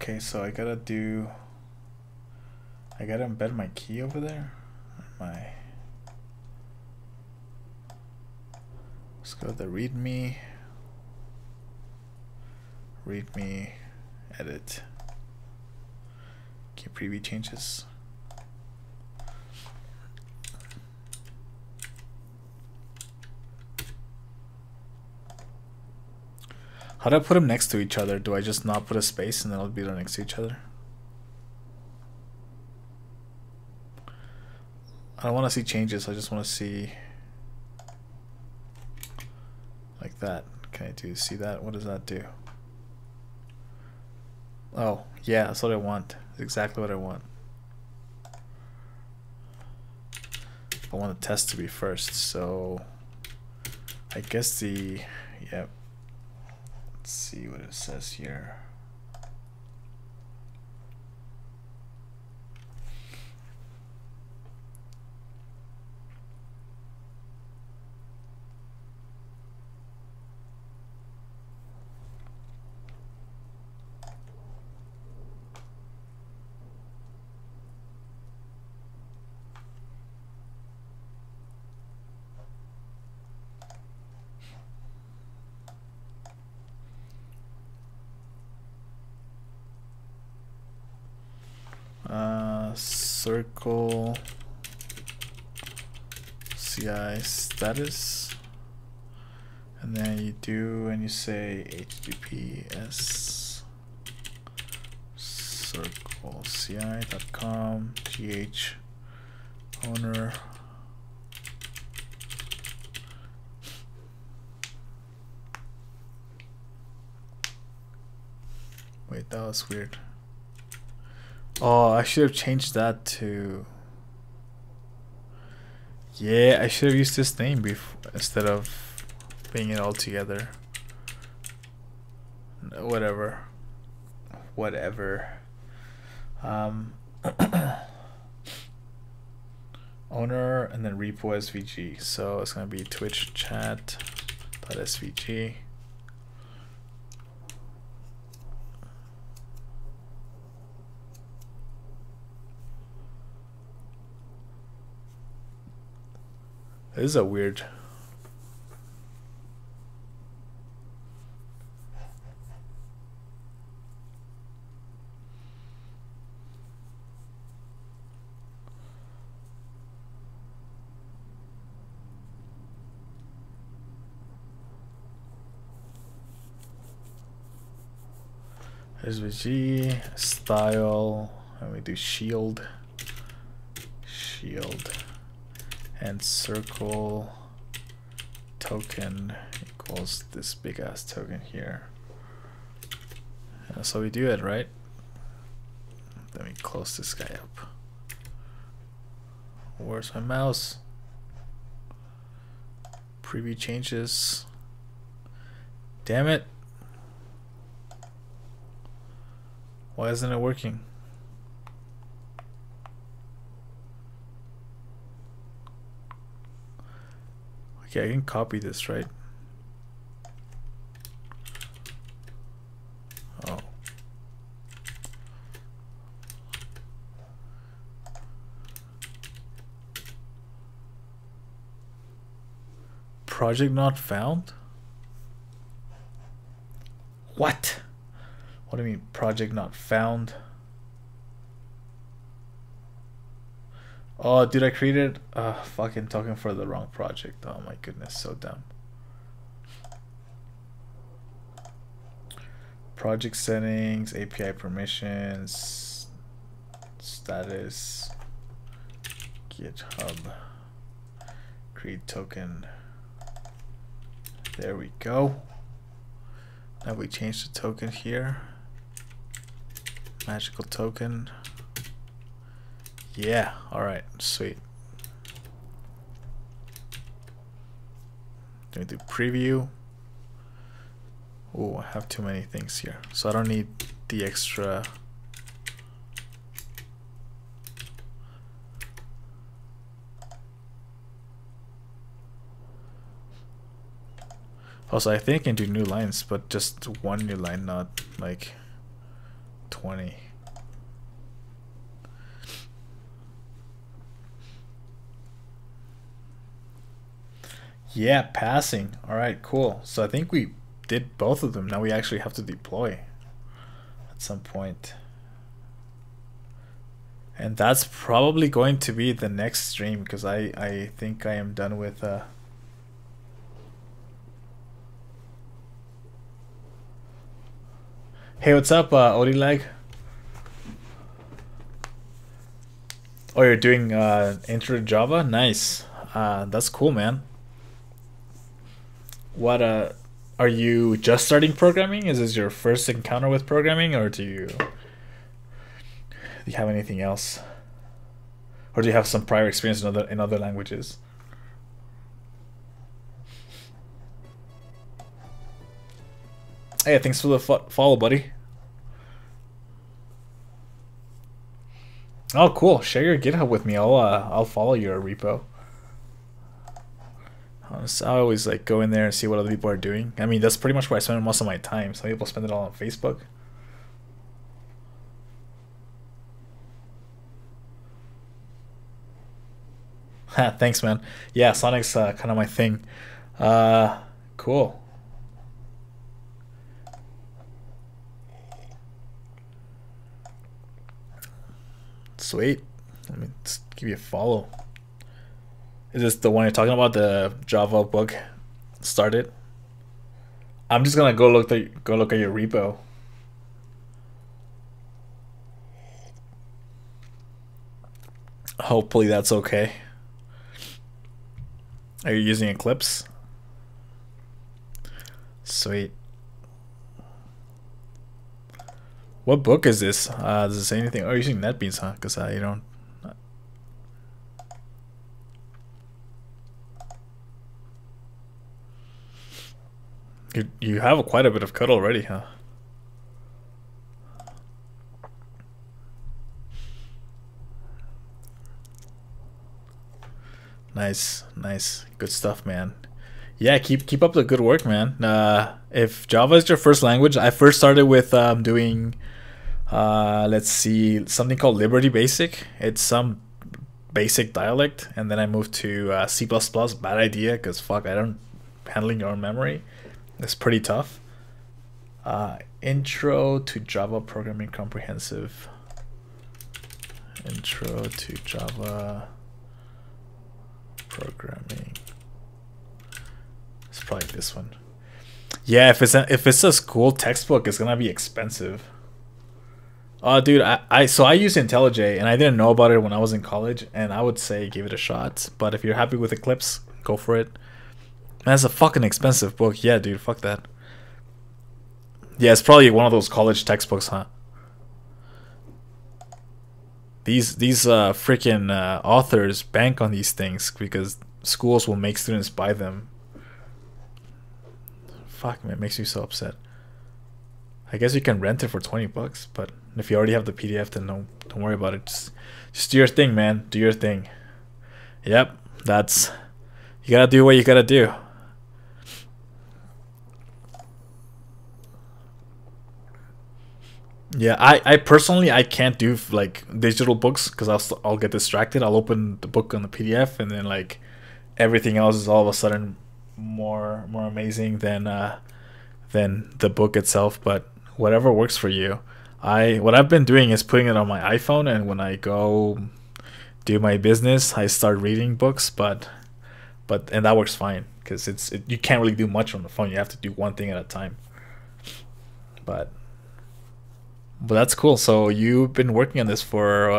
Okay, so I gotta do. I gotta embed my key over there. My. Let's go to the README. README, edit. Key preview changes. How do I put them next to each other? Do I just not put a space and then it'll be there next to each other? I don't want to see changes. I just want to see like that. Can I do see that? What does that do? Oh, yeah, that's what I want. That's exactly what I want. I want the test to be first, so I guess the, yep, Let's see what it says here. Circle CI status and then you do and you say https circle ci.com gh owner. Wait that was weird Oh, I should have changed that to. Yeah, I should have used this name before instead of being it all together. Whatever. Whatever. Um, owner and then repo SVG. So it's gonna be Twitch chat.svg. This is a weird. SVG style, and we do shield, shield and circle token equals this big ass token here. so we do it, right? Let me close this guy up. Where's my mouse? Preview changes. Damn it. Why isn't it working? Okay, I can copy this, right? Oh. Project not found? What? What do you mean, project not found? Oh, dude, I created. Uh, fucking talking for the wrong project. Oh my goodness, so dumb. Project settings, API permissions, status, GitHub, create token. There we go. Now we change the token here. Magical token. Yeah, alright, sweet. Let me do preview. Oh, I have too many things here. So I don't need the extra Also, I think I can do new lines, but just one new line, not like 20. Yeah, passing. All right, cool. So I think we did both of them. Now we actually have to deploy at some point. And that's probably going to be the next stream because I, I think I am done with uh, Hey, what's up, uh, Odilag? Oh, you're doing uh, Intro to Java? Nice. Uh, that's cool, man. What uh, are you just starting programming? Is this your first encounter with programming, or do you do you have anything else, or do you have some prior experience in other in other languages? Hey, thanks for the fo follow, buddy. Oh, cool. Share your GitHub with me. I'll uh, I'll follow your repo. I always like go in there and see what other people are doing. I mean, that's pretty much where I spend most of my time. Some people spend it all on Facebook. Thanks, man. Yeah, Sonic's uh, kind of my thing. Uh, cool. Sweet. Let me give you a follow. Is this the one you're talking about? The Java book started? I'm just gonna go look go look at your repo. Hopefully that's okay. Are you using Eclipse? Sweet. What book is this? Uh, does it say anything? Oh, you're using NetBeans, huh? Because uh, you don't. You you have quite a bit of cut already, huh? Nice, nice, good stuff, man. Yeah, keep keep up the good work, man. Uh, if Java is your first language, I first started with um, doing uh, let's see, something called Liberty Basic. It's some basic dialect, and then I moved to uh, C++. Bad idea, because fuck, I don't handling your own memory. It's pretty tough. Uh, intro to Java Programming Comprehensive. Intro to Java Programming. It's probably this one. Yeah, if it's a, if it's a school textbook, it's gonna be expensive. Uh, dude, I, I so I use IntelliJ and I didn't know about it when I was in college, and I would say give it a shot. But if you're happy with Eclipse, go for it. It's a fucking expensive book. Yeah, dude, fuck that. Yeah, it's probably one of those college textbooks, huh? These these uh freaking uh, authors bank on these things because schools will make students buy them. Fuck, man, it makes me so upset. I guess you can rent it for twenty bucks, but if you already have the PDF, then don't don't worry about it. Just just do your thing, man. Do your thing. Yep, that's you gotta do what you gotta do. Yeah, I, I personally I can't do like digital books because I'll I'll get distracted. I'll open the book on the PDF and then like everything else is all of a sudden more more amazing than uh than the book itself. But whatever works for you. I what I've been doing is putting it on my iPhone, and when I go do my business, I start reading books. But but and that works fine because it's it, you can't really do much on the phone. You have to do one thing at a time. But but that's cool. So you've been working on this for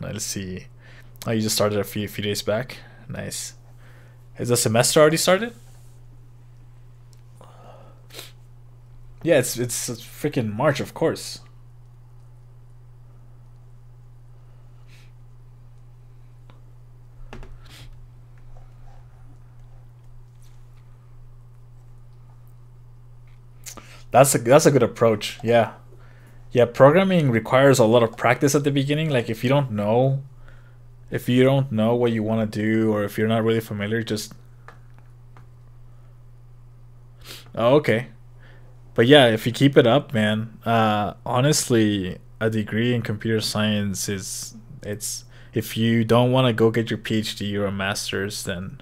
let's see. Oh, you just started a few few days back. Nice. Is the semester already started? Yeah, it's it's, it's freaking March, of course. That's a that's a good approach. Yeah. Yeah, programming requires a lot of practice at the beginning. Like if you don't know if you don't know what you want to do or if you're not really familiar, just Oh, okay. But yeah, if you keep it up, man, uh honestly, a degree in computer science is it's if you don't want to go get your PhD or a master's, then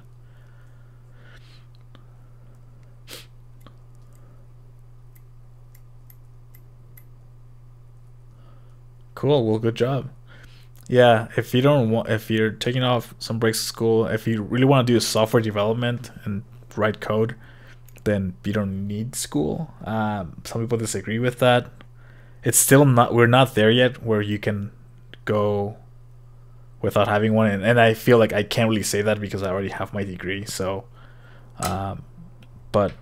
cool. Well, good job. Yeah, if you don't want, if you're taking off some breaks of school, if you really want to do software development and write code, then you don't need school. Um, some people disagree with that. It's still not. We're not there yet where you can go without having one, and, and I feel like I can't really say that because I already have my degree. So, um, but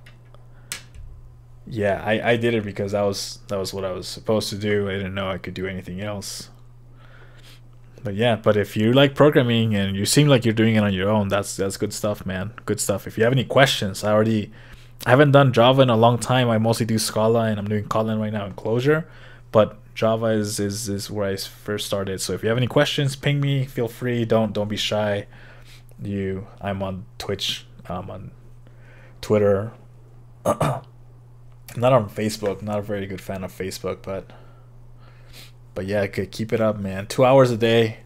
yeah, I, I did it because that was that was what I was supposed to do. I didn't know I could do anything else. But yeah, but if you like programming and you seem like you're doing it on your own, that's that's good stuff, man. Good stuff. If you have any questions, I already I haven't done Java in a long time. I mostly do Scala and I'm doing Kotlin right now in Clojure. But Java is, is is where I first started. So if you have any questions, ping me. Feel free. Don't don't be shy. You, I'm on Twitch. I'm on Twitter. not on Facebook. Not a very good fan of Facebook, but but yeah, keep it up, man. Two hours a day.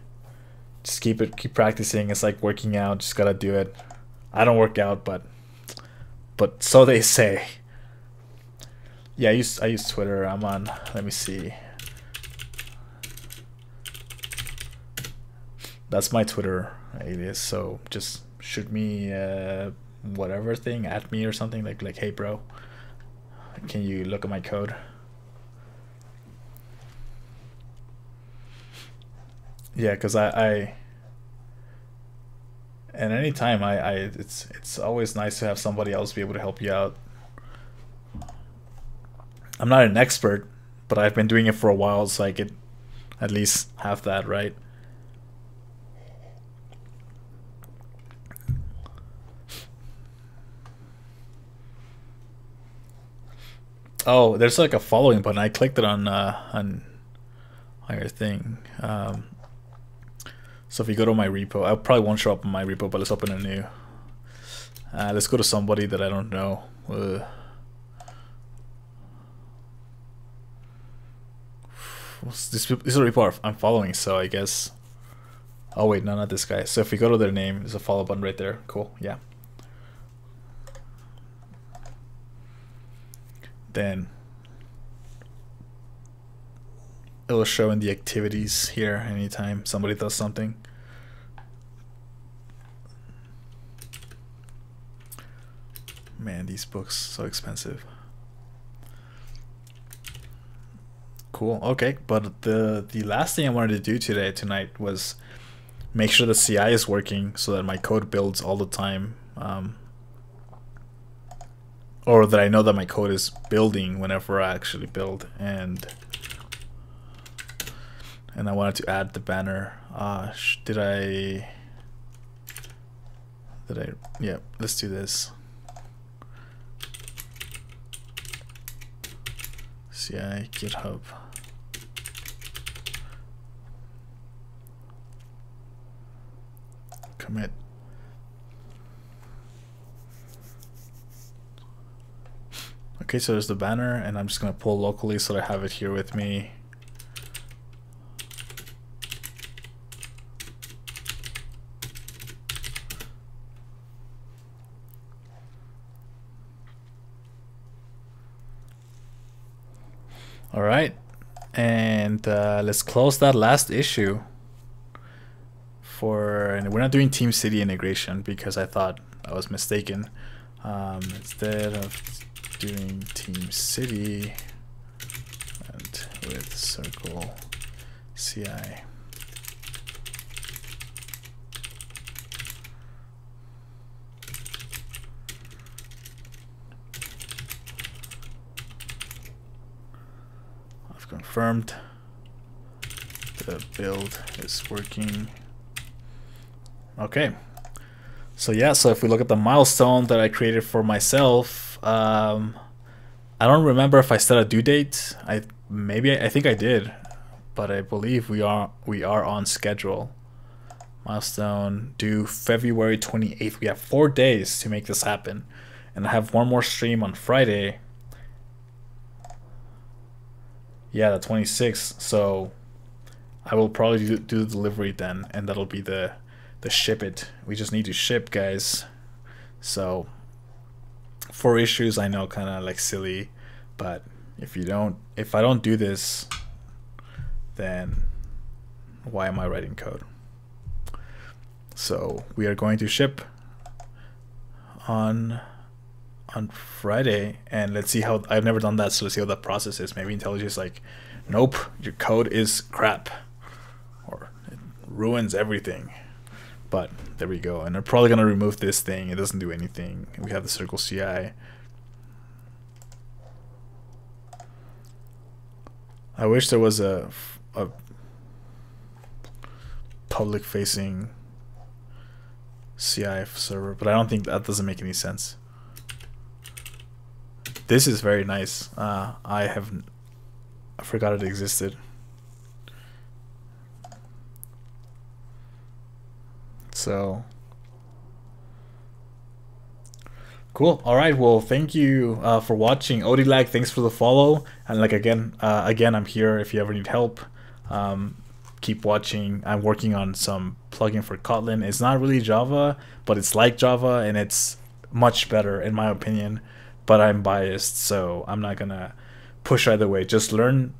Just keep it. Keep practicing. It's like working out. Just gotta do it. I don't work out, but but so they say. Yeah, I use I use Twitter. I'm on. Let me see. That's my Twitter alias. So just shoot me uh, whatever thing at me or something like like hey bro, can you look at my code? Yeah, cause I I and anytime I, I it's it's always nice to have somebody else be able to help you out. I'm not an expert, but I've been doing it for a while, so I could at least have that right. Oh, there's like a following button. I clicked it on uh, on on your thing. Um, so if you go to my repo, I probably won't show up in my repo, but let's open a new. Uh, let's go to somebody that I don't know. Uh, this, this is a repo I'm following, so I guess. Oh wait, no, not this guy. So if we go to their name, there's a follow button right there. Cool, yeah. Then it'll show in the activities here anytime somebody does something. Man, these books so expensive. Cool. Okay, but the the last thing I wanted to do today tonight was make sure the CI is working so that my code builds all the time. Um, or that I know that my code is building whenever I actually build and and I wanted to add the banner. Uh did I did I yeah let's do this. CI GitHub. Commit Okay, so there's the banner, and I'm just going to pull locally so that I have it here with me. All right, and uh, let's close that last issue. For and we're not doing Team City integration because I thought I was mistaken. Um, instead of doing Team City and with Circle CI. I've confirmed the build is working. Okay. So yeah, so if we look at the milestone that I created for myself, um, I don't remember if I set a due date. I maybe I, I think I did, but I believe we are we are on schedule. Milestone due February 28th. We have four days to make this happen, and I have one more stream on Friday. Yeah, the 26th. So I will probably do, do the delivery then, and that'll be the the ship it. We just need to ship, guys. So four issues, I know, kind of like silly, but if you don't, if I don't do this, then why am I writing code? So we are going to ship on on Friday, and let's see how I've never done that, so let's see how that process is. Maybe IntelliJ is like, nope, your code is crap, or it ruins everything. But there we go, and I'm probably gonna remove this thing. It doesn't do anything. We have the Circle CI. I wish there was a a public facing CI server, but I don't think that doesn't make any sense. This is very nice. Uh, I have I forgot it existed. So cool. All right. Well, thank you uh, for watching. Odilag, thanks for the follow. And like again, uh, again, I'm here if you ever need help. Um, keep watching. I'm working on some plugin for Kotlin. It's not really Java, but it's like Java and it's much better in my opinion. But I'm biased, so I'm not gonna push either way. Just learn,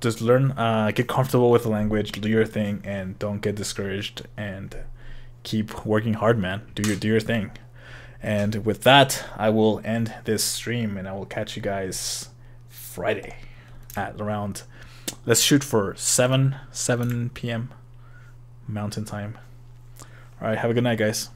just learn, uh, get comfortable with the language, do your thing, and don't get discouraged. And keep working hard, man. Do your do your thing. And with that, I will end this stream, and I will catch you guys Friday at around let's shoot for 7 7 p.m mountain time all right have a good night guys